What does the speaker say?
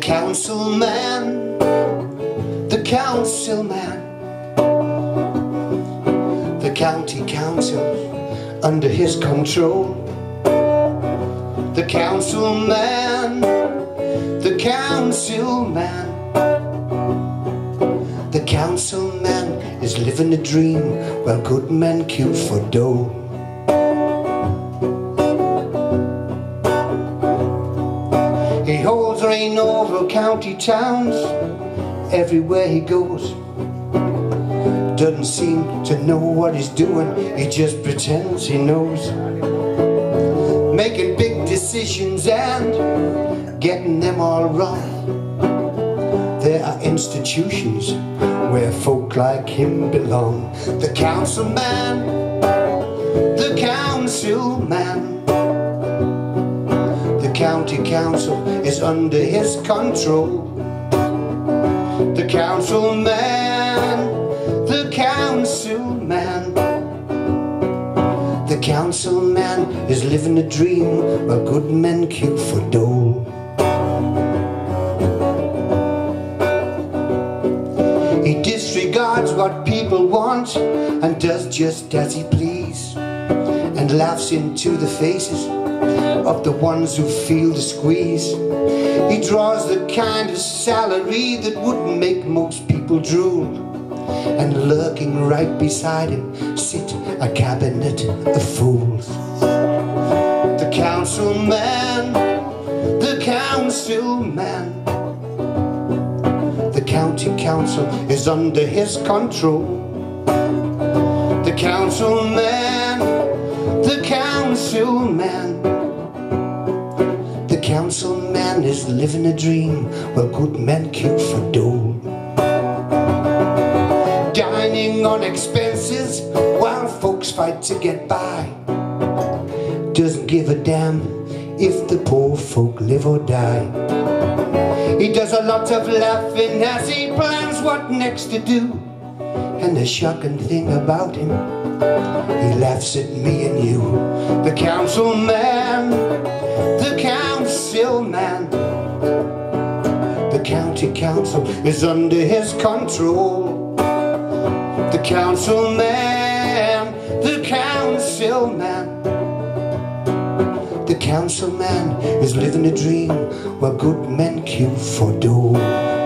councilman, the councilman, the county council under his control. The councilman, the councilman, the councilman is living a dream. While good men queue for dough. He holds reign over county towns everywhere he goes. Doesn't seem to know what he's doing, he just pretends he knows. Making big decisions and getting them all wrong. There are institutions where folk like him belong. The councilman, the councilman county council is under his control. The councilman, the councilman, the councilman is living a dream where good men queue for dole. He disregards what people want and does just as he please and laughs into the faces of the ones who feel the squeeze. He draws the kind of salary that would make most people drool. And lurking right beside him sit a cabinet of fools. The councilman, the councilman, the county council is under his control. The councilman, the councilman The councilman is living a dream while good men queue for dough. Dining on expenses while folks fight to get by. Doesn't give a damn if the poor folk live or die. He does a lot of laughing as he plans what next to do. And the shocking thing about him, he laughs at me and you. The councilman, the councilman. The county council is under his control. The councilman, the councilman. The councilman is living a dream while good men queue for dough.